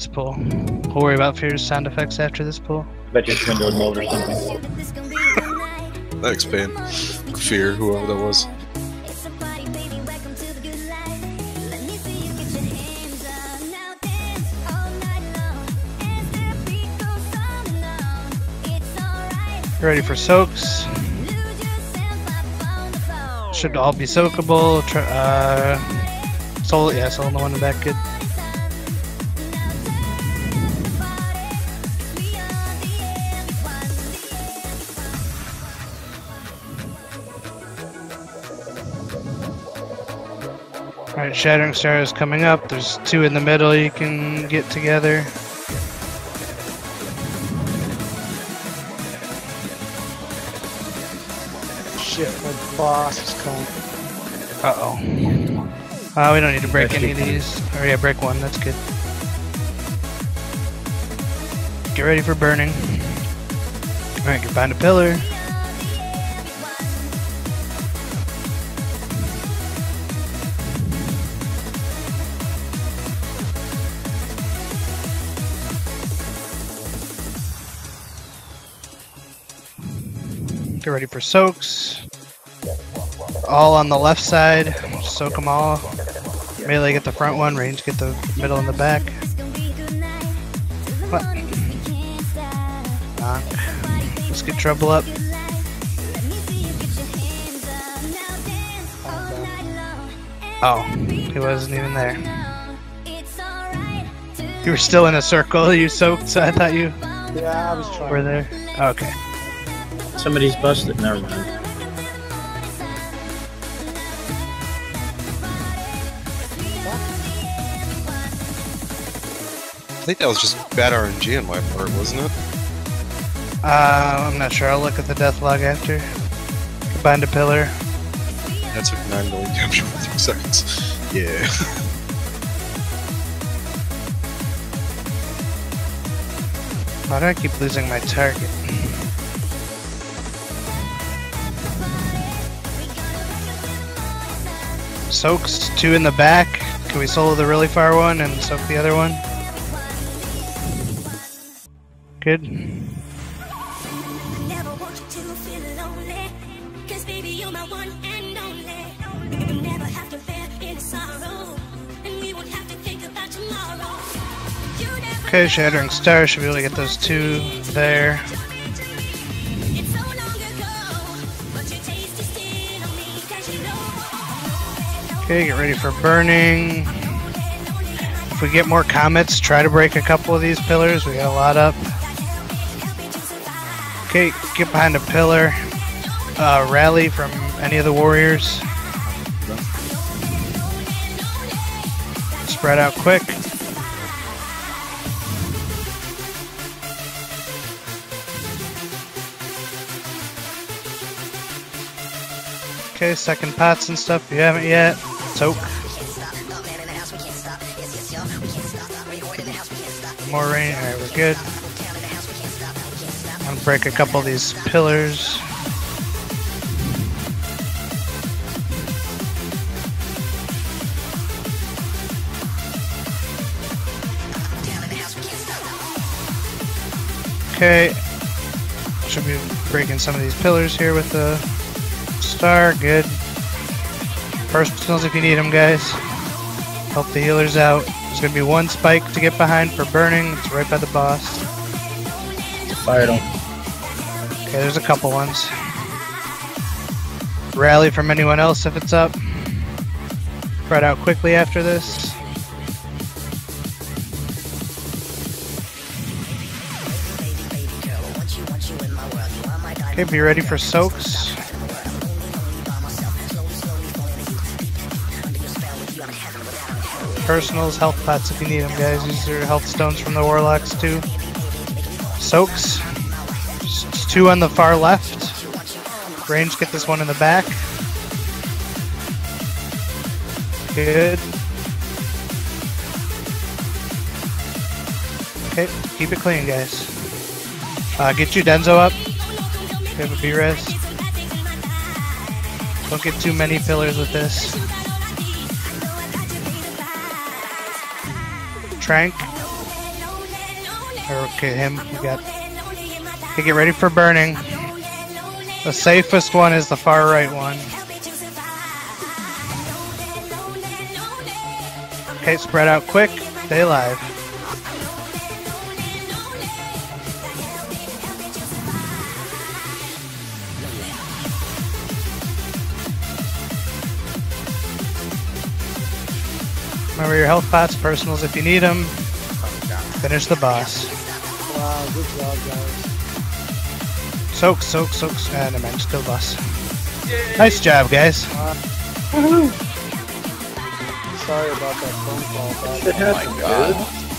Let's pull. We'll worry about Fear's sound effects after this pull. Bet you it's window mode or something. Thanks, Pain. Fear, whoever that was. Ready for soaks. Should all be soakable. Tr uh, soul, yeah, soul in the one in the back, good. Alright, Shattering Star is coming up. There's two in the middle you can get together. Shit, my boss is calling. Uh oh. Uh, we don't need to break any of these. Oh yeah, break one, that's good. Get ready for burning. Alright, get behind a pillar. Get ready for soaks. All on the left side. Soak them all. Melee get the front one. Range get the middle and the back. What? Knock. Let's get Trubul up. Oh, he wasn't even there. You were still in a circle. You soaked, so I thought you Yeah, I was trying. were there. Okay. Somebody's busted. Never mind. I think that was just bad RNG on my part, wasn't it? Uh, I'm not sure. I'll look at the death log after. Bind a pillar. That took 9 million damage in 3 seconds. Yeah. Why do I keep losing my target? Soaks, two in the back. Can we solo the really far one and soak the other one? Good. Never want you to feel lonely. Cause baby, you're my one and only. We will never have to bear any sorrow. And we won't have to think about tomorrow. You never Okay, Shattering Star should be able to get those two there. Okay, get ready for burning. If we get more comets, try to break a couple of these pillars. We got a lot up. Okay, get behind a pillar. Uh, rally from any of the warriors. Spread out quick. Okay, second pots and stuff. You haven't yet, soak. More rain. Alright, we're good. I'm gonna break a couple of these pillars. Okay. Should be breaking some of these pillars here with the star. Good. Personals if you need them, guys. Help the healers out. There's gonna be one spike to get behind for burning. It's right by the boss. Fired him. Okay, there's a couple ones. Rally from anyone else if it's up. Spread out quickly after this. Okay, be ready for soaks. Personals, health pots if you need them, guys. Use your health stones from the warlocks too. Soaks. Two on the far left. Range, get this one in the back. Good. Okay, keep it clean, guys. Uh, get you Denzo up. Have a B-res. Don't get too many pillars with this. Trank. Or okay, him. We got. Okay, get ready for burning. The safest one is the far right one. Okay, spread out quick. Stay alive. Remember your health pots, personals if you need them. Finish the boss. Wow, good job, guys. Soak, soak, soak, and never mind, just kill the boss. Nice job, guys. Sorry about that phone call, Shit bud. happens, God. dude.